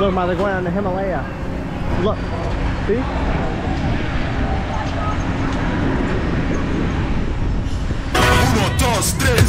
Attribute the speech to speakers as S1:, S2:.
S1: Look, Ma, they're going on the Himalaya. Look. See?
S2: Uno, dos, tres.